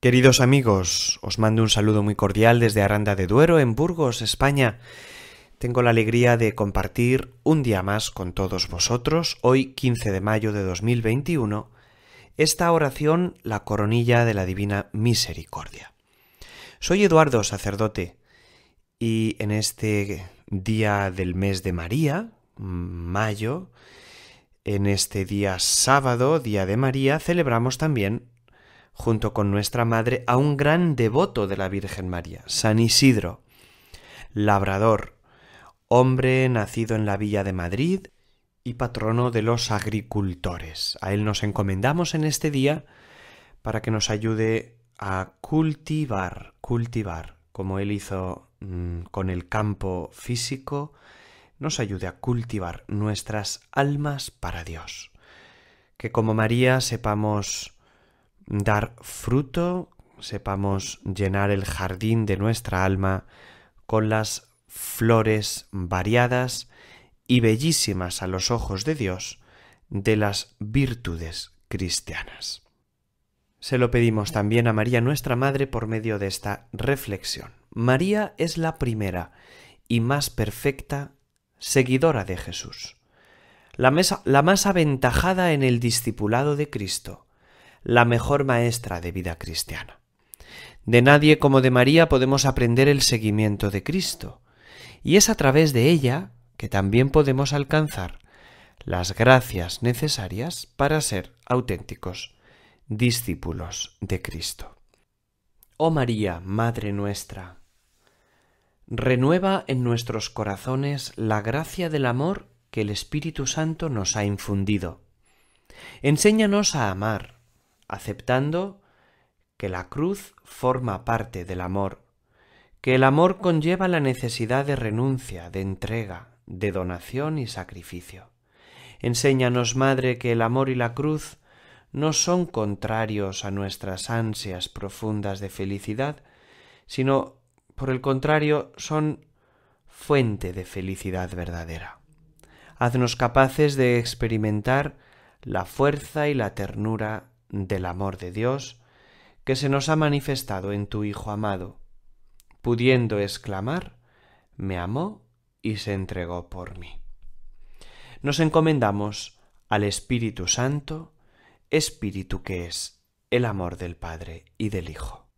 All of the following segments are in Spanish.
Queridos amigos, os mando un saludo muy cordial desde Aranda de Duero, en Burgos, España. Tengo la alegría de compartir un día más con todos vosotros, hoy 15 de mayo de 2021, esta oración, la coronilla de la Divina Misericordia. Soy Eduardo, sacerdote, y en este día del mes de María, mayo, en este día sábado, día de María, celebramos también junto con nuestra madre, a un gran devoto de la Virgen María, San Isidro, labrador, hombre nacido en la villa de Madrid y patrono de los agricultores. A él nos encomendamos en este día para que nos ayude a cultivar, cultivar, como él hizo mm, con el campo físico, nos ayude a cultivar nuestras almas para Dios. Que como María sepamos dar fruto, sepamos llenar el jardín de nuestra alma con las flores variadas y bellísimas a los ojos de Dios de las virtudes cristianas. Se lo pedimos también a María nuestra Madre por medio de esta reflexión. María es la primera y más perfecta seguidora de Jesús, la, más aventajada en el discipulado de Cristo, la mejor maestra de vida cristiana. De nadie como de María podemos aprender el seguimiento de Cristo, y es a través de ella que también podemos alcanzar las gracias necesarias para ser auténticos discípulos de Cristo. Oh María, Madre nuestra, renueva en nuestros corazones la gracia del amor que el Espíritu Santo nos ha infundido. Enséñanos a amar, aceptando que la cruz forma parte del amor, que el amor conlleva la necesidad de renuncia, de entrega, de donación y sacrificio. Enséñanos, Madre, que el amor y la cruz no son contrarios a nuestras ansias profundas de felicidad, sino, por el contrario, son fuente de felicidad verdadera. Haznos capaces de experimentar la fuerza y la ternura del amor de Dios que se nos ha manifestado en tu Hijo amado, pudiendo exclamar, me amó y se entregó por mí. Nos encomendamos al Espíritu Santo, Espíritu que es el amor del Padre y del Hijo.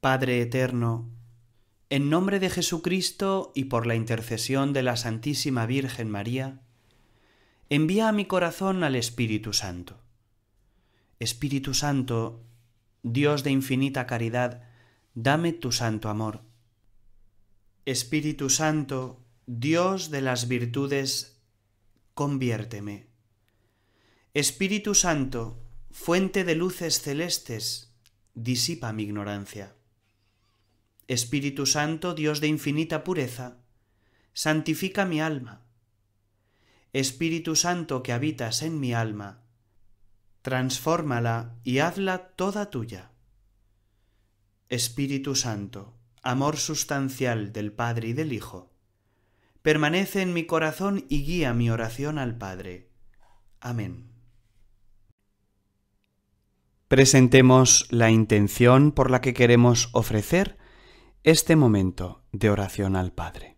Padre Eterno, en nombre de Jesucristo y por la intercesión de la Santísima Virgen María, envía a mi corazón al Espíritu Santo. Espíritu Santo, Dios de infinita caridad, dame tu santo amor. Espíritu Santo, Dios de las virtudes, conviérteme. Espíritu Santo, fuente de luces celestes, disipa mi ignorancia. Espíritu Santo, Dios de infinita pureza, santifica mi alma. Espíritu Santo que habitas en mi alma, transfórmala y hazla toda tuya. Espíritu Santo, amor sustancial del Padre y del Hijo, permanece en mi corazón y guía mi oración al Padre. Amén. Presentemos la intención por la que queremos ofrecer este momento de oración al Padre.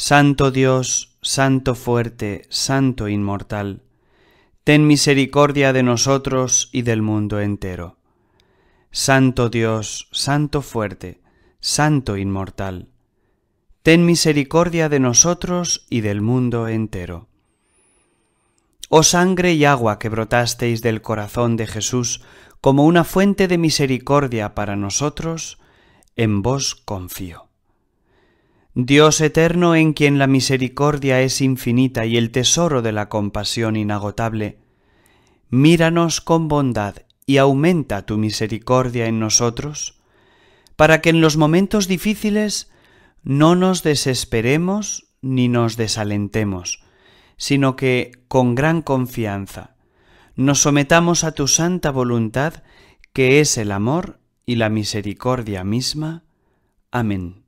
Santo Dios, Santo fuerte, Santo inmortal, ten misericordia de nosotros y del mundo entero. Santo Dios, Santo fuerte, Santo inmortal, ten misericordia de nosotros y del mundo entero. Oh sangre y agua que brotasteis del corazón de Jesús como una fuente de misericordia para nosotros, en vos confío. Dios eterno en quien la misericordia es infinita y el tesoro de la compasión inagotable, míranos con bondad y aumenta tu misericordia en nosotros, para que en los momentos difíciles no nos desesperemos ni nos desalentemos, sino que con gran confianza nos sometamos a tu santa voluntad, que es el amor y la misericordia misma. Amén.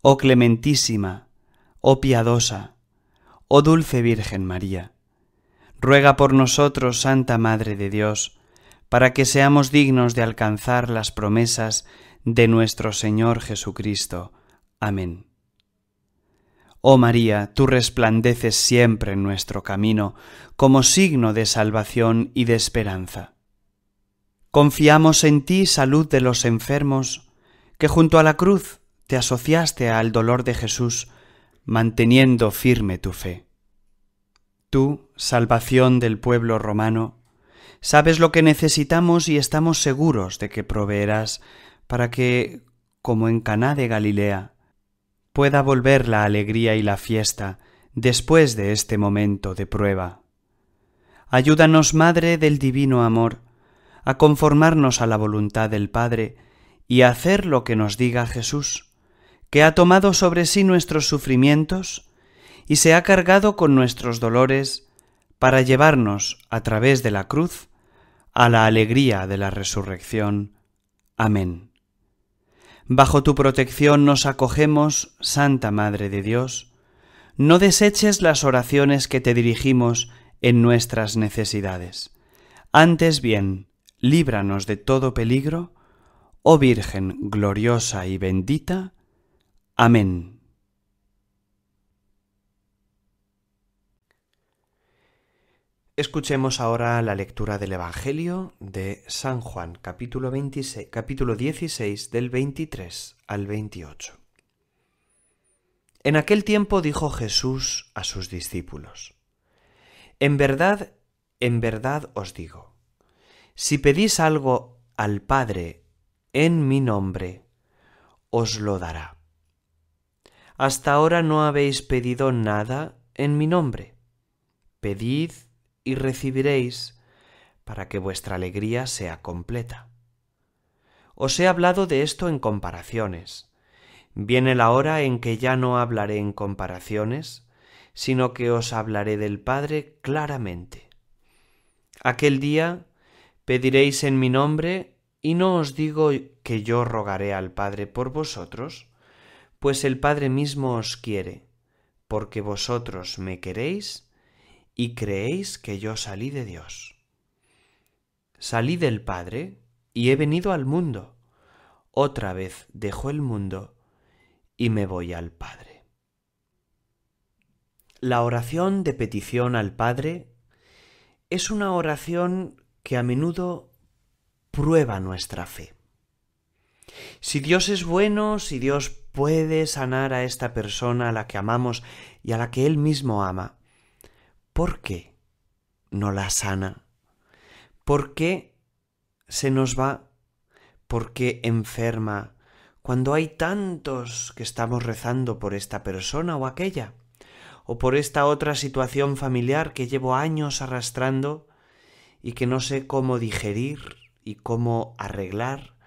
Oh clementísima, oh piadosa, oh dulce Virgen María ruega por nosotros, Santa Madre de Dios, para que seamos dignos de alcanzar las promesas de nuestro Señor Jesucristo. Amén. Oh María, tú resplandeces siempre en nuestro camino como signo de salvación y de esperanza. Confiamos en ti, salud de los enfermos, que junto a la cruz te asociaste al dolor de Jesús, manteniendo firme tu fe. Tú, salvación del pueblo romano, sabes lo que necesitamos y estamos seguros de que proveerás para que, como en Caná de Galilea, pueda volver la alegría y la fiesta después de este momento de prueba. Ayúdanos, Madre del Divino Amor, a conformarnos a la voluntad del Padre y a hacer lo que nos diga Jesús, que ha tomado sobre sí nuestros sufrimientos y se ha cargado con nuestros dolores para llevarnos a través de la cruz a la alegría de la resurrección. Amén. Bajo tu protección nos acogemos, Santa Madre de Dios. No deseches las oraciones que te dirigimos en nuestras necesidades. Antes bien, líbranos de todo peligro, oh Virgen gloriosa y bendita. Amén. Escuchemos ahora la lectura del Evangelio de San Juan, capítulo, 26, capítulo 16, del 23 al 28. En aquel tiempo dijo Jesús a sus discípulos, En verdad, en verdad os digo, si pedís algo al Padre en mi nombre, os lo dará. Hasta ahora no habéis pedido nada en mi nombre. Pedid y recibiréis para que vuestra alegría sea completa. Os he hablado de esto en comparaciones. Viene la hora en que ya no hablaré en comparaciones, sino que os hablaré del Padre claramente. Aquel día pediréis en mi nombre, y no os digo que yo rogaré al Padre por vosotros, pues el Padre mismo os quiere, porque vosotros me queréis y creéis que yo salí de Dios. Salí del Padre y he venido al mundo. Otra vez dejo el mundo y me voy al Padre. La oración de petición al Padre es una oración que a menudo prueba nuestra fe. Si Dios es bueno, si Dios puede sanar a esta persona a la que amamos y a la que Él mismo ama, ¿por qué no la sana? ¿Por qué se nos va? ¿Por qué enferma? Cuando hay tantos que estamos rezando por esta persona o aquella, o por esta otra situación familiar que llevo años arrastrando y que no sé cómo digerir y cómo arreglar.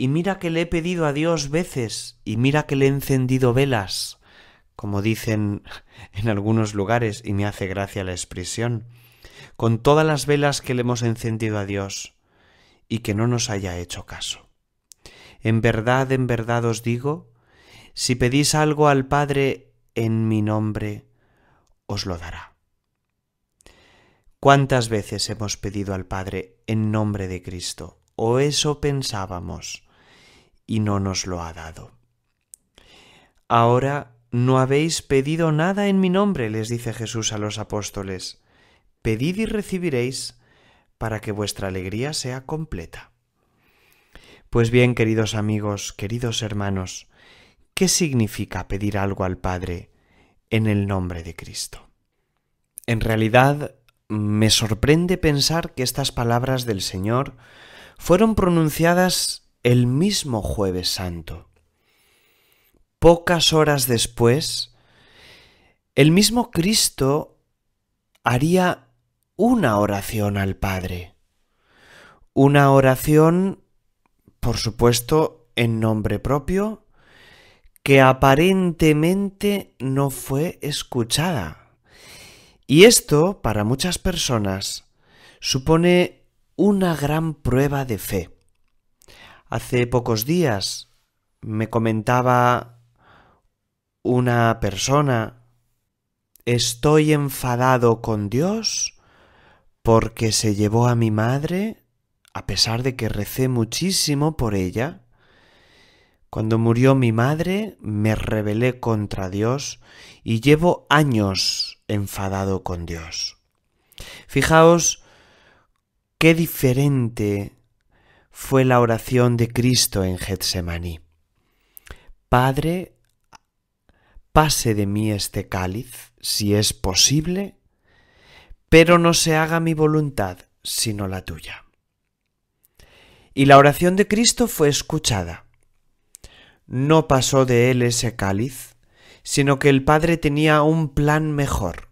Y mira que le he pedido a Dios veces, y mira que le he encendido velas, como dicen en algunos lugares, y me hace gracia la expresión, con todas las velas que le hemos encendido a Dios, y que no nos haya hecho caso. En verdad, en verdad os digo, si pedís algo al Padre en mi nombre, os lo dará. ¿Cuántas veces hemos pedido al Padre en nombre de Cristo? O eso pensábamos, y no nos lo ha dado. Ahora no habéis pedido nada en mi nombre, les dice Jesús a los apóstoles. Pedid y recibiréis para que vuestra alegría sea completa. Pues bien, queridos amigos, queridos hermanos, ¿qué significa pedir algo al Padre en el nombre de Cristo? En realidad, me sorprende pensar que estas palabras del Señor fueron pronunciadas el mismo jueves santo pocas horas después, el mismo Cristo haría una oración al Padre. Una oración, por supuesto, en nombre propio, que aparentemente no fue escuchada. Y esto, para muchas personas, supone una gran prueba de fe. Hace pocos días me comentaba una persona, estoy enfadado con Dios porque se llevó a mi madre, a pesar de que recé muchísimo por ella, Cuando murió mi madre me rebelé contra Dios y llevo años enfadado con Dios. Fijaos qué diferente fue la oración de Cristo en Getsemaní. Padre, pase de mí este cáliz, si es posible, pero no se haga mi voluntad, sino la tuya. Y la oración de Cristo fue escuchada. No pasó de él ese cáliz, sino que el Padre tenía un plan mejor.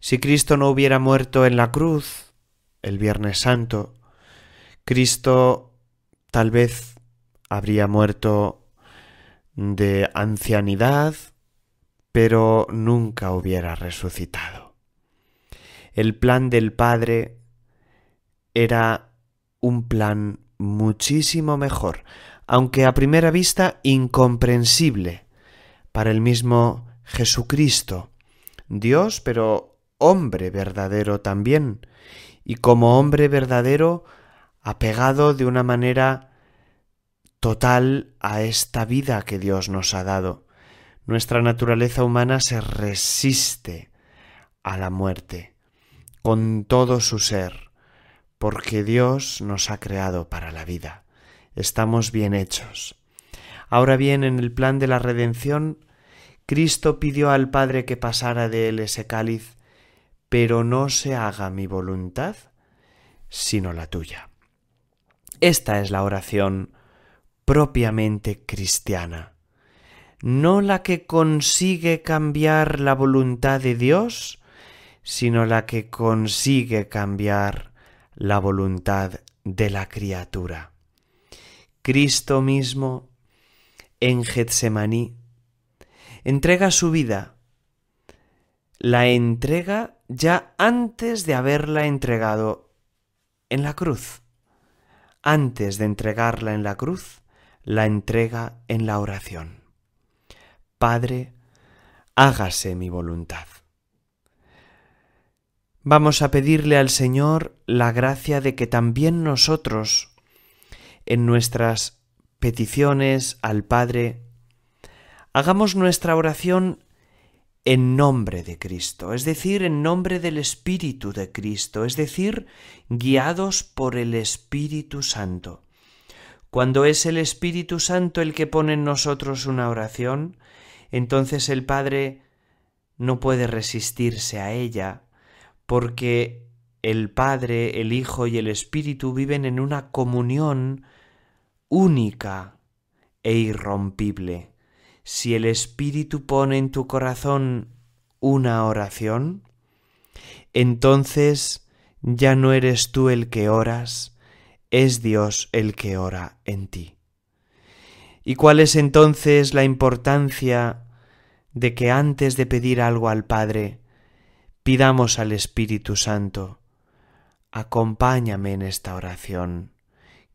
Si Cristo no hubiera muerto en la cruz el Viernes Santo, Cristo tal vez habría muerto de ancianidad, pero nunca hubiera resucitado. El plan del Padre era un plan muchísimo mejor, aunque a primera vista incomprensible para el mismo Jesucristo, Dios, pero hombre verdadero también, y como hombre verdadero apegado de una manera total a esta vida que Dios nos ha dado. Nuestra naturaleza humana se resiste a la muerte con todo su ser, porque Dios nos ha creado para la vida. Estamos bien hechos. Ahora bien, en el plan de la redención, Cristo pidió al Padre que pasara de él ese cáliz, pero no se haga mi voluntad, sino la tuya. Esta es la oración propiamente cristiana, no la que consigue cambiar la voluntad de Dios, sino la que consigue cambiar la voluntad de la criatura. Cristo mismo en Getsemaní entrega su vida, la entrega ya antes de haberla entregado en la cruz antes de entregarla en la cruz, la entrega en la oración. Padre, hágase mi voluntad. Vamos a pedirle al Señor la gracia de que también nosotros, en nuestras peticiones al Padre, hagamos nuestra oración en nombre de Cristo, es decir, en nombre del Espíritu de Cristo, es decir, guiados por el Espíritu Santo. Cuando es el Espíritu Santo el que pone en nosotros una oración, entonces el Padre no puede resistirse a ella, porque el Padre, el Hijo y el Espíritu viven en una comunión única e irrompible si el Espíritu pone en tu corazón una oración, entonces ya no eres tú el que oras, es Dios el que ora en ti. ¿Y cuál es entonces la importancia de que antes de pedir algo al Padre, pidamos al Espíritu Santo, acompáñame en esta oración,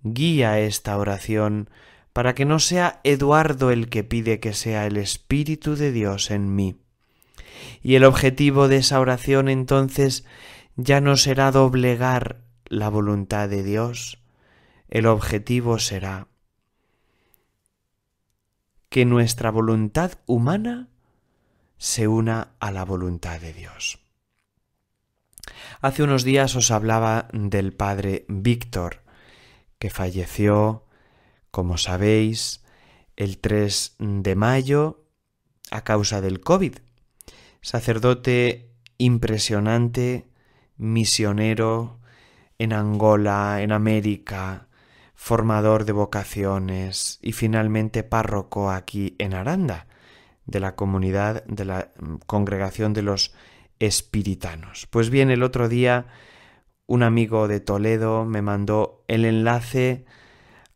guía esta oración, para que no sea Eduardo el que pide que sea el Espíritu de Dios en mí. Y el objetivo de esa oración entonces ya no será doblegar la voluntad de Dios, el objetivo será que nuestra voluntad humana se una a la voluntad de Dios. Hace unos días os hablaba del padre Víctor, que falleció como sabéis, el 3 de mayo a causa del COVID. Sacerdote impresionante, misionero en Angola, en América, formador de vocaciones y finalmente párroco aquí en Aranda, de la comunidad de la congregación de los espiritanos. Pues bien, el otro día un amigo de Toledo me mandó el enlace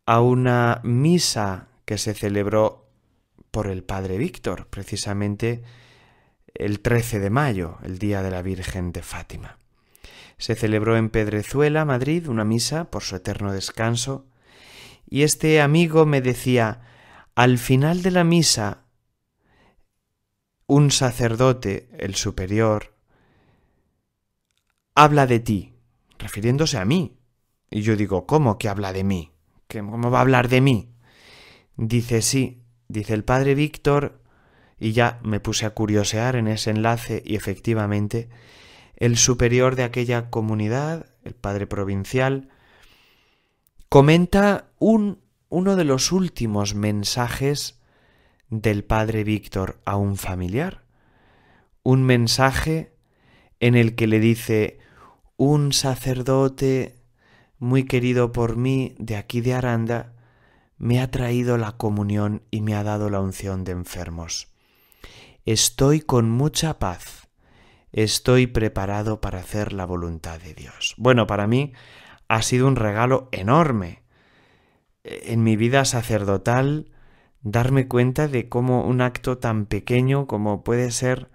a una misa que se celebró por el Padre Víctor, precisamente el 13 de mayo, el Día de la Virgen de Fátima. Se celebró en Pedrezuela, Madrid, una misa por su eterno descanso, y este amigo me decía, al final de la misa, un sacerdote, el superior, habla de ti, refiriéndose a mí. Y yo digo, ¿cómo que habla de mí? ¿Cómo va a hablar de mí? Dice sí, dice el padre Víctor, y ya me puse a curiosear en ese enlace y efectivamente el superior de aquella comunidad, el padre provincial, comenta un, uno de los últimos mensajes del padre Víctor a un familiar. Un mensaje en el que le dice, un sacerdote muy querido por mí de aquí de Aranda, me ha traído la comunión y me ha dado la unción de enfermos. Estoy con mucha paz, estoy preparado para hacer la voluntad de Dios. Bueno, para mí ha sido un regalo enorme en mi vida sacerdotal darme cuenta de cómo un acto tan pequeño como puede ser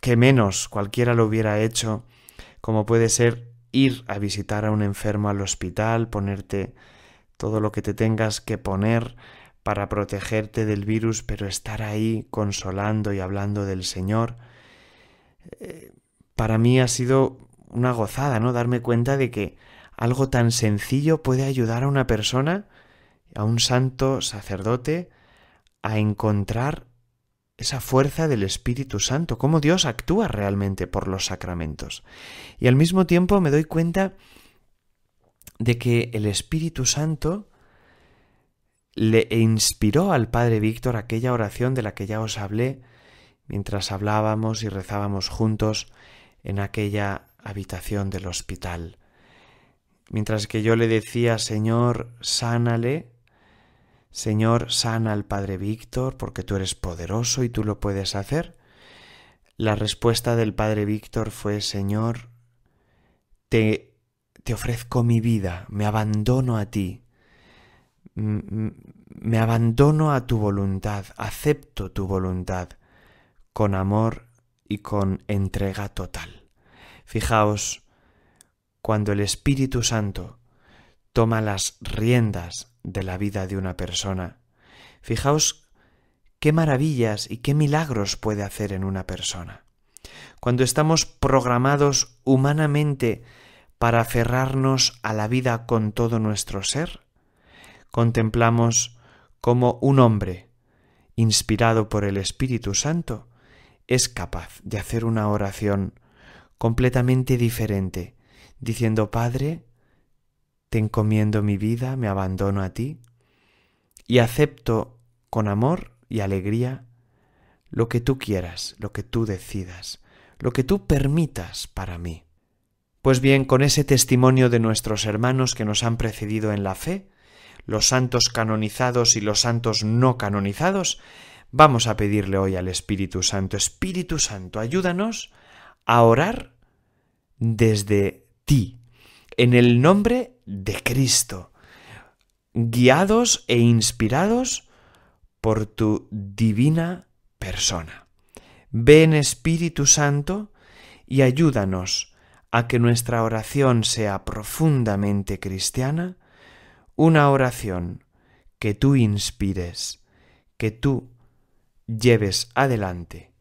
que menos cualquiera lo hubiera hecho, como puede ser ir a visitar a un enfermo al hospital, ponerte todo lo que te tengas que poner para protegerte del virus, pero estar ahí consolando y hablando del Señor, eh, para mí ha sido una gozada, ¿no? Darme cuenta de que algo tan sencillo puede ayudar a una persona, a un santo sacerdote, a encontrar esa fuerza del Espíritu Santo, cómo Dios actúa realmente por los sacramentos. Y al mismo tiempo me doy cuenta de que el Espíritu Santo le inspiró al Padre Víctor aquella oración de la que ya os hablé mientras hablábamos y rezábamos juntos en aquella habitación del hospital. Mientras que yo le decía, Señor, sánale, Señor, sana al Padre Víctor, porque tú eres poderoso y tú lo puedes hacer. La respuesta del Padre Víctor fue, Señor, te, te ofrezco mi vida, me abandono a ti, me abandono a tu voluntad, acepto tu voluntad, con amor y con entrega total. Fijaos, cuando el Espíritu Santo toma las riendas de la vida de una persona. Fijaos qué maravillas y qué milagros puede hacer en una persona. Cuando estamos programados humanamente para aferrarnos a la vida con todo nuestro ser, contemplamos cómo un hombre, inspirado por el Espíritu Santo, es capaz de hacer una oración completamente diferente diciendo, Padre, te encomiendo mi vida, me abandono a ti, y acepto con amor y alegría lo que tú quieras, lo que tú decidas, lo que tú permitas para mí. Pues bien, con ese testimonio de nuestros hermanos que nos han precedido en la fe, los santos canonizados y los santos no canonizados, vamos a pedirle hoy al Espíritu Santo, Espíritu Santo, ayúdanos a orar desde ti, en el nombre de Cristo, guiados e inspirados por tu divina persona. Ven Espíritu Santo y ayúdanos a que nuestra oración sea profundamente cristiana, una oración que tú inspires, que tú lleves adelante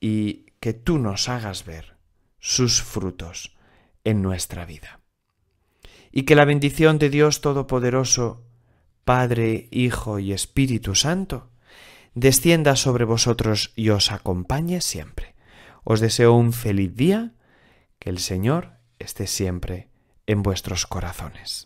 y que tú nos hagas ver sus frutos en nuestra vida. Y que la bendición de Dios Todopoderoso, Padre, Hijo y Espíritu Santo, descienda sobre vosotros y os acompañe siempre. Os deseo un feliz día, que el Señor esté siempre en vuestros corazones.